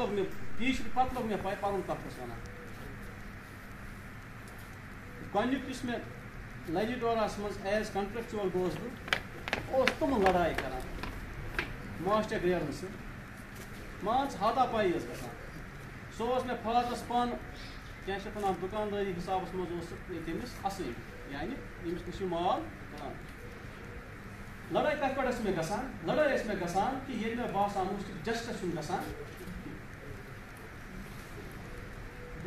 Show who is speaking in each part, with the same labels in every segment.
Speaker 1: लोग मे टीचर पत लोग मे पाए पन कथ वन गोनुक मे लेजिटोरस मज एज कंट्रेक्चुअल गोस बह तुम लड़ाई कर मास्टर ग्रेडन सह मान हाथापाई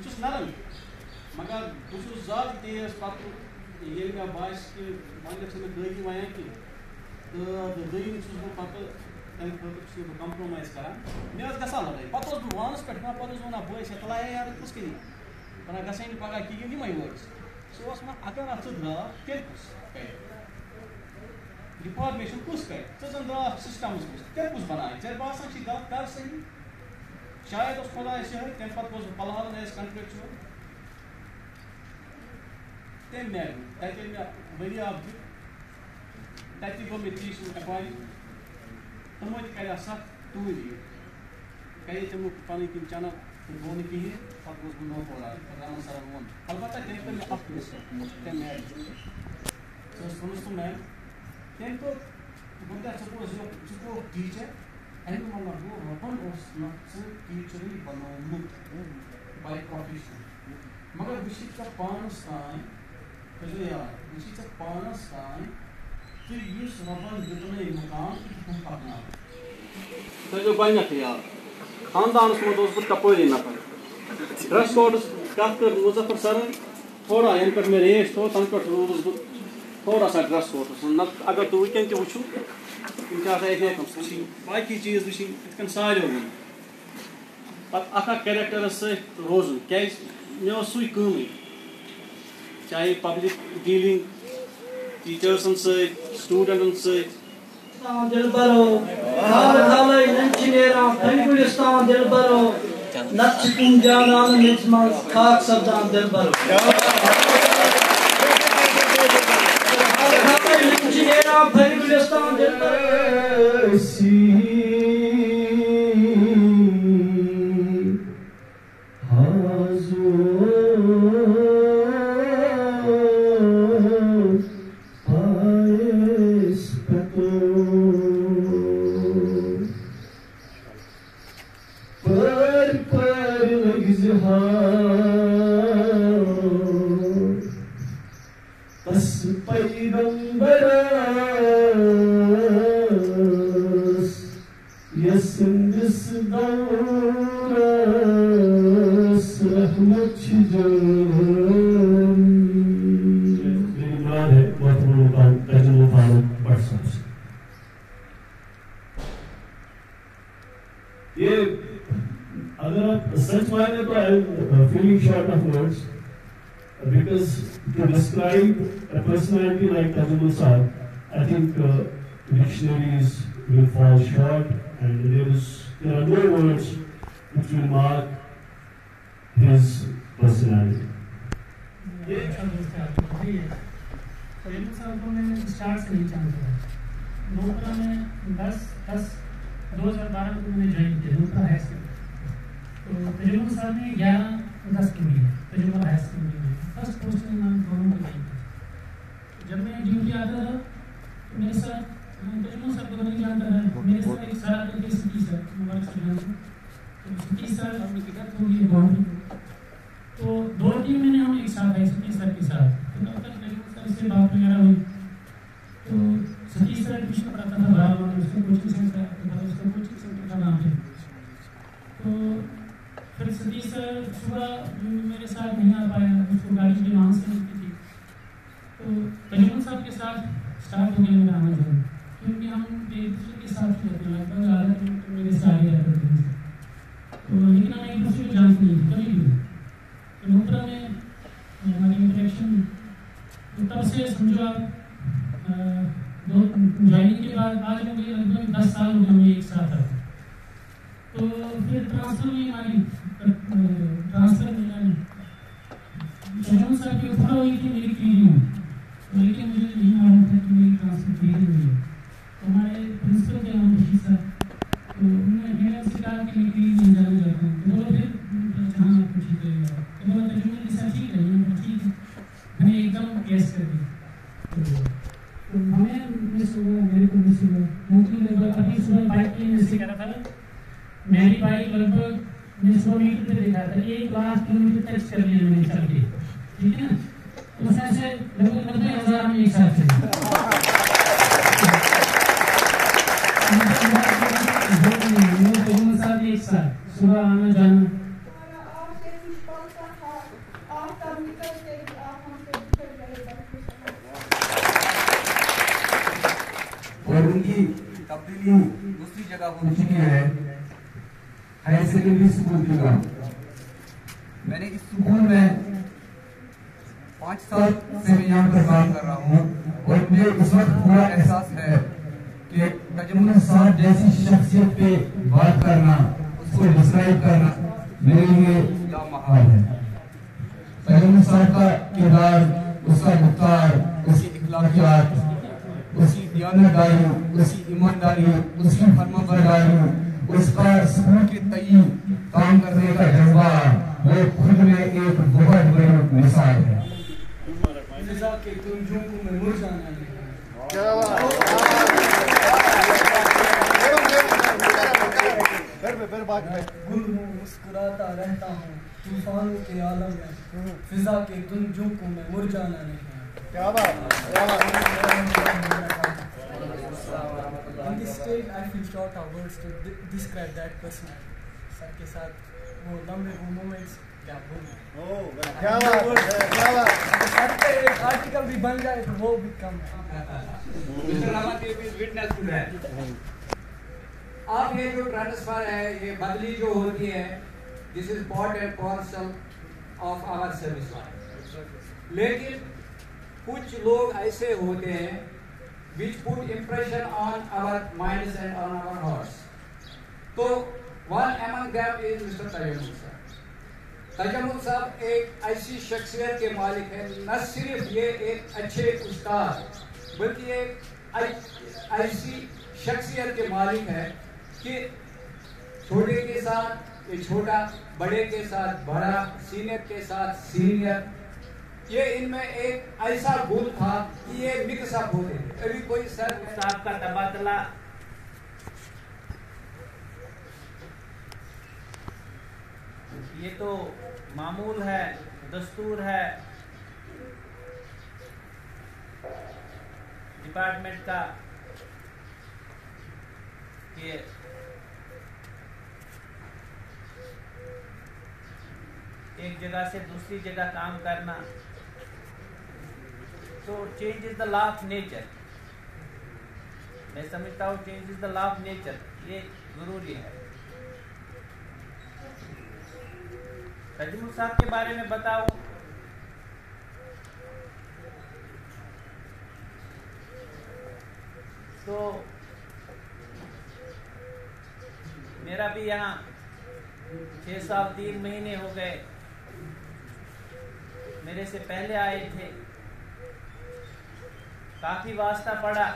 Speaker 1: ग सो मे फादरस पान क्या दुकानदारी हिसाब मज तमिस असल यानी यमिस नश माल लड़ाई कत पे मे गसान लड़ाई मे गसान कि ये मे बासान जस्टिस गसान बहुत नरम मगर बहुत ज़्यादा तेज पत ये मे बास कि वह मे दगी वन कि तो दम बह पत तम खुद बह कम्प्रोमाइज कर मे गसान लड़ाई पे बह वानस पे पे वन बस तलाया यार कुछ कन वन गसान पगह कहें। यम वर्ड्स सह अगर अत द्राव तेल कुछ डिफॉर्मेशन कुछ कर इन द्राव सिस्टम तेल कुछ बनाए ऐ बासान गलत कर सही शायद उस खुदा यह तम पे गोस फलहाल एज कंट्रेक्चुअल तम मेल तत मे वरी आप दिख तत गो मे टीचर अपॉइंट तमो कर सख्त तूर करे तमो पन किन चना गो ना कहें पे गो बह नोपोरा रमन सर वो अलबत् तम कर मे अफ तम मेल सो मैम तम तो बुद्धा सपोज़ जो टीचर अमिक मतलब गो रबन टीचर बनोमुत बाय प्रोफेशन मगर वह चे पानस तान थो याद वह चे पानस तान कि रबन दितन मुकाम तुम पकना थो गोथ याद खानदानस मज बह तपरी नफर ड्रेस कोड कत कर मुजफ्फर सरन थोड़ा ये पे मे रेस थो तन पे रूस बह थोड़ा सा ड्रेस न, अगर तुम वह तु वो बाकी चीज़ वो सारे वन पे कैरेक्टरस सोजन क्या मे सू कम चाहे पब्लिक डीलिंग टीचर्सन स्टूडेंटन सत दिल बरो खाल खाल नंच नेरान फन गुलिस्तान दिल बरो नच कुम जानान मिच मज खाक सब्दान दिल बरो Engineer
Speaker 2: सिं think uh, dictionaries will fall short and there is there are no words which will mark his personality.
Speaker 3: तो नहीं जब मैं ड्यूटी आता था तो मेरे साथ तजुर्बा साहब को नहीं जानता था मेरे साथ एक सर आते सिटी सर मुबारक सर। तो सिटी सर अपनी टिकट हो गई गवर्नमेंट तो दो तीन महीने हम एक साथ आए सिटी सर के साथ। तो तब तक सर से बात वगैरह हुई। तो सतीश सर ट्यूशन पढ़ाता था बराबर उसका कोचिंग सेंटर उसका कोचिंग सेंटर का नाम है तो फिर सतीश सर सुबह मेरे साथ नहीं आ पाया उसको गाड़ी की मांग से मिलती थी तो तजुमन साहब के साथ स्टार्ट हो गया मेरा आना जाना क्योंकि हम एक दूसरे के साथ ही रहते हैं लगभग आधा किलोमीटर मेरे से आगे रहते थे तो लेकिन हम एक दूसरे को जानते नहीं थे कभी भी तो नोकरा में हमारी इंटरेक्शन तो तब से समझो आप ज्वाइनिंग के बाद आज हो गए लगभग दस साल हो गए हम एक साथ आते तो फिर ट्रांसफ़र हुई हमारी ट्रांसफ़र मिला नहीं शहरों साहब की ऑफ़र हुई थी मेरी क्लियरिंग हुई तो लेकिन मुझे नहीं मालूम था कि मेरी ट्रांसफ़र क्लियरिंग हुई है तो हमारे प्रिंसिपल के नाम रशीद सर तो उन्होंने मैंने उनसे कहा कि मैं क्लियरिंग नहीं जाना चाहता हूँ मेरी बाइक लगभग मैंने सौ मीटर पे देखा था एक लाख किलोमीटर टच कर लिया मैंने चल के ठीक है ना तो उसमें से लगभग नब्बे हज़ार में एक साथ चले साथ एक साथ सुबह आना जाना
Speaker 4: हमारा आपसे निष्पक्षता था आप तब निकलते आप बिछड़ गए
Speaker 5: और उनकी तब्दीली दूसरी जगह हो चुकी है। हायर सेकेंडरी स्कूल की तरफ़ मैंने इस स्कूल में पाँच साल से मैं यहाँ पर काम कर रहा हूँ और मुझे इस वक्त पूरा एहसास है कि तजमुन साहब जैसी शख्सियत पे बात करना उसको डिस्क्राइब करना मेरे लिए लामहाल है तजमुन साहब का किरदार उसका गुफ्तार उसकी इखलाकियात उसकी दयानतदारी उसकी ईमानदारी उसकी फर्माबरदारी उसका स्कूल के तई काम करने का जज्बा वो खुद में एक बहुत बड़ी मिसाल है।
Speaker 6: फिजा के गुंजों को मैं मुरझाना नहीं। गुल मुस्कुराता रहता हूँ तूफानों के आलम में। फिजा के गुंजों को मैं मुरझाना नहीं। On this stage, I feel short of words to describe that. Sir के साथ वो लंबे वो moments क्या बोलूँ? सर पे एक आर्टिकल भी बन जाए तो वो भी कम
Speaker 7: मिस्टर रावत ये भी विटनेस टू दैट अब ये जो ट्रांसफ़र है ये बदली जो होती है this is part and parcel of our service line लेकिन कुछ लोग ऐसे होते हैं which put impression on our minds and on our hearts. तो. Tajammul साहब. तजमुल साहब एक ऐसी शख्सियत के मालिक हैं, न सिर्फ़ ये एक अच्छे उस्ताद, बल्कि एक ऐसी शख्सियत के मालिक है कि छोटे के साथ छोटा, बड़े के साथ, बड़ा, सीनियर के साथ, सीनियर ये इनमें एक ऐसा गुण था कि ये मिक्स होते थे अभी कोई सर
Speaker 8: साहब का तबादला ये तो मामूल है, दस्तूर है। डिपार्टमेंट का कि एक जगह से दूसरी जगह काम करना। तो change is the law of nature मैं समझता हूँ change is the law of nature ये ज़रूरी है। साहब के बारे में बताओ। तो मेरा भी यहाँ छः साल, तीन महीने हो गए। मेरे से पहले आए थे। काफ़ी वास्ता पड़ा।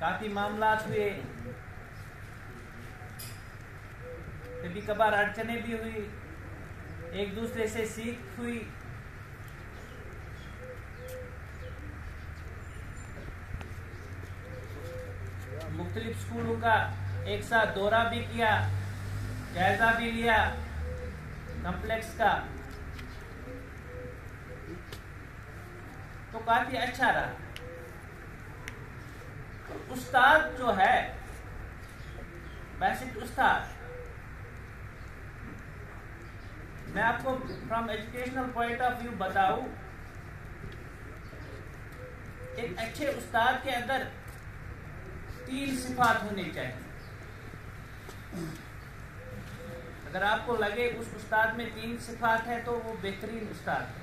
Speaker 8: काफ़ी मामला हुए। कभी कभार अड़चने भी हुई। एक दूसरे से सीख हुई। मुख्तलिफ़ स्कूलों का एक साथ दौरा भी किया, जायजा भी लिया। कम्प्लेक्स का तो काफ़ी अच्छा रहा। उस्ताद जो है, बेसिक उस्ताद, मैं आपको from educational point of view बताऊँ, एक अच्छे उस्ताद के अंदर तीन सिफात होनी चाहिए। अगर आपको लगे उस उस्ताद में तीन सिफात है तो वो बेहतरीन उस्ताद है।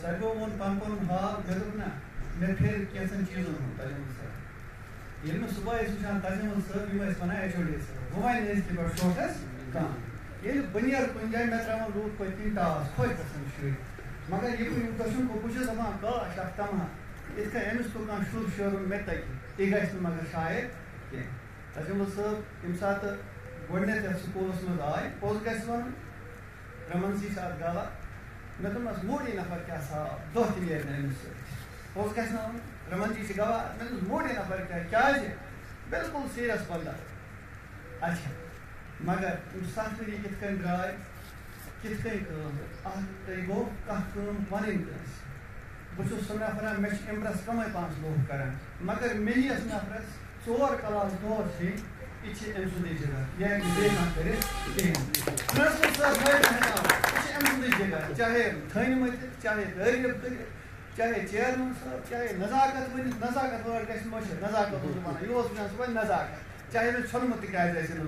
Speaker 9: सोन तो गो की अरेवल मज वोत यह वसान वार मोबाइल मज तो यह वसान वार घर मज सो वो वोन पन पन हाल मे दोप ना मे फिर कैसन चीज़ों हूँ तजमुल सर ये मैं सुबह इस वुचान तजमुल सर यम one H O D sir वो वन इस पे शोटस कम ये बनियर कुन जाय मैं त्रावन लूट कोई तीन टास कोई कसम शुरू मगर ये कोई कशुन को कुछ दमा का शक्तमा इसका एमस को का शुर शुर में तक ये गस मगर शायद के तजमुल सर तम सात गोडनेत स्कूलस मज आय पोज गस वन रमन सी साथ गाला मैं तो मस मोड़ी नफर क्या सा दो तीन year ने एमस पोज गस ना रमन जी से गावा मैं तो मोड़ी नफर क्या क्या है बिल्कुल सीरियस बंदा अच्छा मगर तम सफरी कित कन द्राय कित कन कम तय गो कह कम वन बस सह नफर मे इम्प्रेस कम पाँच लोग कर मगर मिलियस नफरस चोर क्लास दौर से यह अम सुंद जगह यह बेह जगह चाहे थन चाहे तारीफ़ कर चाहे चेयरमैन साहब चाहे नजाकत वन नजाकत वर्ड गि मशहूर नजाकत वन यह नजाकत। चाहे मे छोनमुत तक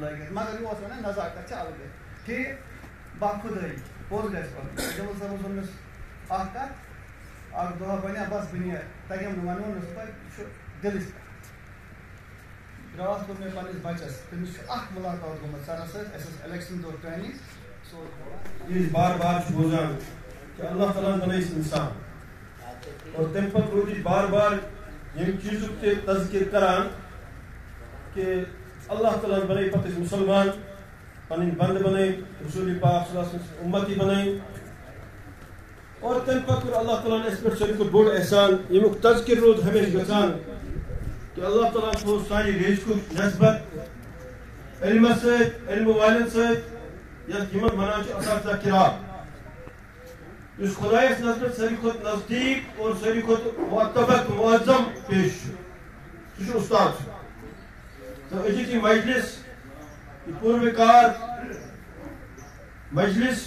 Speaker 9: लगित मगर यह वन नजाकत अलग ठीक बाखुदाई पोज जबल साहब वोनस कत अख दह बनिया बस बनिया तगम वन दिल रात को मे पस बचस तमिस मुलाकात गोमत सरस सर इलेक्शन दो ट्रेनिंग।
Speaker 10: ये बार बार बोजान कि अल्लाह ताला बने इंसान। और तम पत रोज बार बार यम चीज़ तजकिर करान कि अल्लाह ताला बने पत मुसलमान पन बंद बने, रसूल पाक उम्मती बने। और तम पत अल्लाह ताला इस पर सभी को बोड़ एहसान यमुक तजकिर रोज हमेशा गसान कि अल्लाह ताला को सानी रेज को नस्बत, इल्म से, इल्म वालन से नज़दीक और सारी खुद मुतबक मुआजम पेश सह उस्ताद तो अजित मजलिस पूर्वकार मजलिस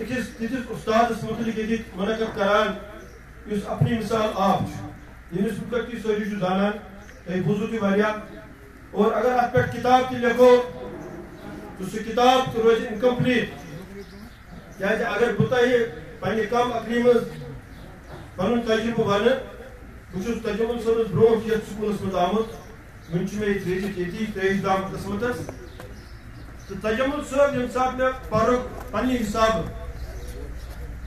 Speaker 10: अकिस तिथिस उस्ताद मुतलिक यत मुनद करान इस अपनी मिसाल आप तो किताब तो रोज इनकम्प्लीट क्या अगर बह तुह पे कम अकली मज पन तजुर्बह वन बहुत तजमुल ब्रो ये वन मे त्रेजित ये त्रेज दाम किस्मत तो तजमुल ये मे पो पन्ने हिसाब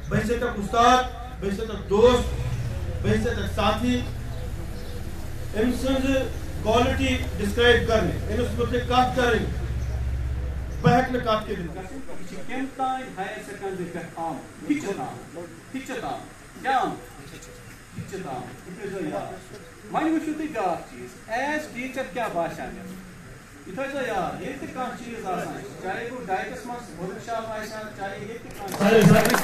Speaker 10: बह सक उस्ताद बह सक दोस्त बह सक साथी अम सज क्वालिटी डिस्क्राइब करने। अमिस मुतल कत कर बह පැහැක්ල කට්ටිය දෙනවා.
Speaker 1: She can tie higher secondary platform. Teacher down. Teacher down. Down. Teacher down. İtözü ya. Mayın vücudu gâhçıyız. As teacher kya başan ya. İtözü ya. Yeti kan çiyiz asan. Çayi bu dayıkız mas workshop aysan. Çayi yeti kan çiyiz.
Speaker 11: Hayır, hayır.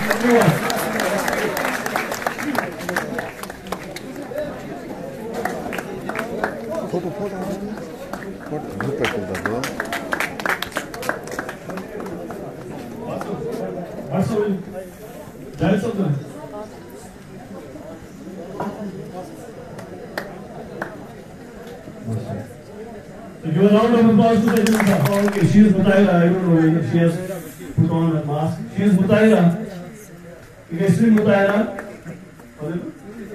Speaker 11: Foto foto. Foto.
Speaker 2: Foto. Foto. is something. So give a round of applause to Sajjan Okay, she is Mutaira. I don't know whether she has put on a mask. She is Mutaira. You can sing Mutaira.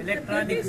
Speaker 8: Electronics.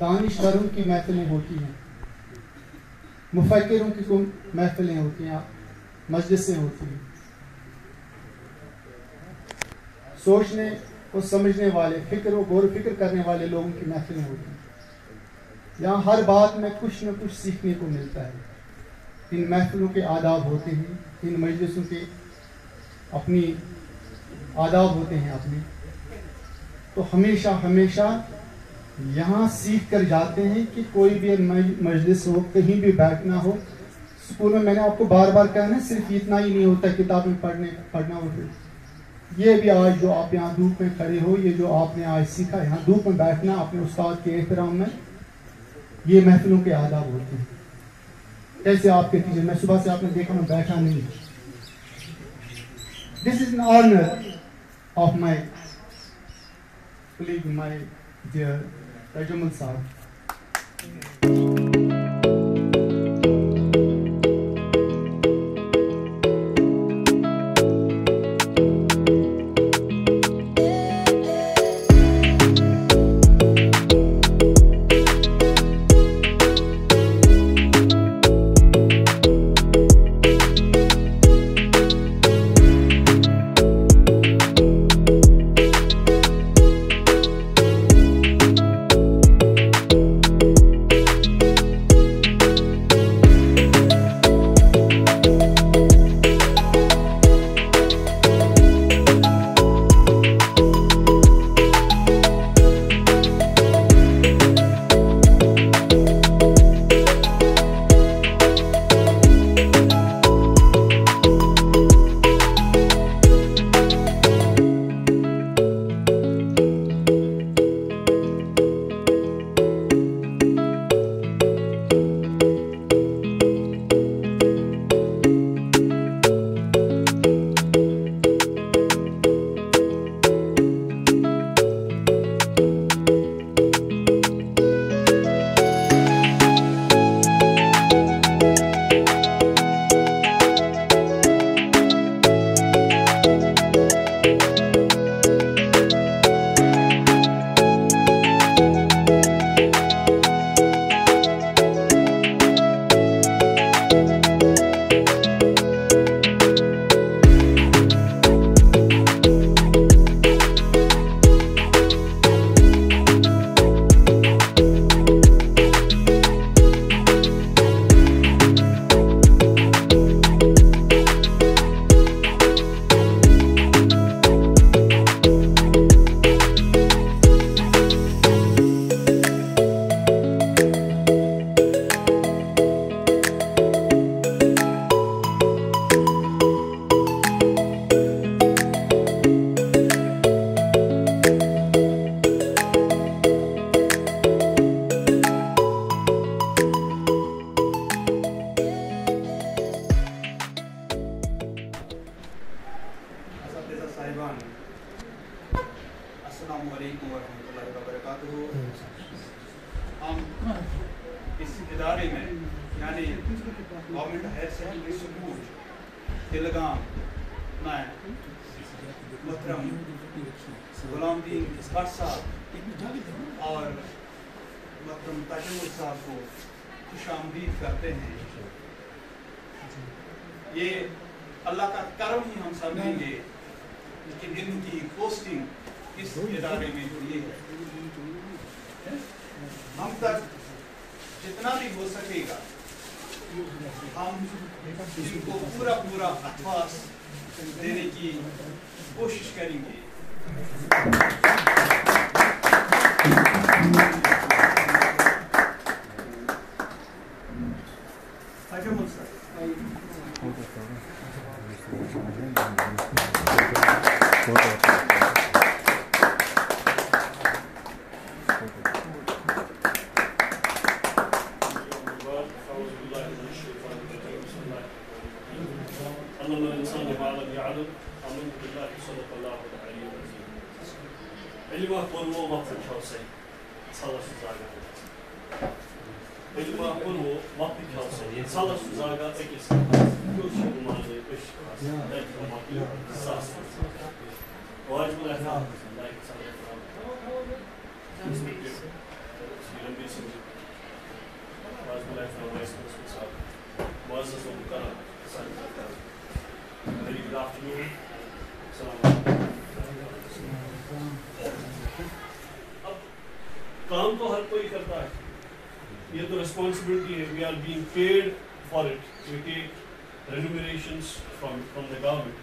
Speaker 12: दानिश्वरों की महफिलें होती हैं। मुफक्रों की महफिलें होती हैं, मजलिसें होती हैं। सोचने और समझने वाले, फ़िक्र और गौर फ़िक्र करने वाले लोगों की महफिलें होती हैं। यहाँ हर बात में कुछ न कुछ सीखने को मिलता है। इन महफिलों के आदाब होते हैं, इन मजलिसों के अपनी आदाब होते हैं अपने। तो हमेशा हमेशा यहाँ सीख कर जाते हैं कि कोई भी मजलिस हो, कहीं भी बैठना हो। स्कूल में मैंने आपको बार बार कहा ना सिर्फ़ इतना ही नहीं होता किताबें पढ़ने, पढ़ना हो ये भी आज जो आप यहाँ धूप में खड़े हो, ये जो आपने आज सीखा, यहाँ धूप में बैठना अपने उस्ताद के एहतराम में, ये महफिलों के आदाब होते हैं। कैसे आपके टीचर? मैं सुबह से आपने देखा, मैं बैठा नहीं। This is honour
Speaker 9: of my please my dear Sérgio Mansal. Tilgam में मोहतरम गुलाम दीन भट्ट साहब और मोहतरम ताजमुल साहब को खुश करते हैं ये अल्लाह का करम ही हम समझेंगे कि इनकी पोस्टिंग इस इदारे में हुई है हम तक जितना भी हो सकेगा हम इसको पूरा पूरा अथवास देने की कोशिश करेंगे।
Speaker 2: काम तो हर कोई करता है। ये तो रिस्पॉन्सिबिलिटी है। We are being paid for it we take remunerations from from the government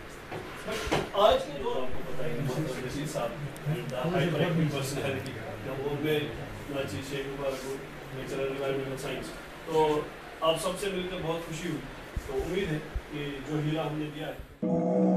Speaker 2: आज के दौर आपको पता है रशीद साहब द हाइपर एक्टिव पर्सनालिटी वो में नाची Sheikh Mubarak lecturer environmental science तो आप सबसे मिलकर बहुत खुशी हुई। तो उम्मीद है कि जो हीरा हमने दिया है।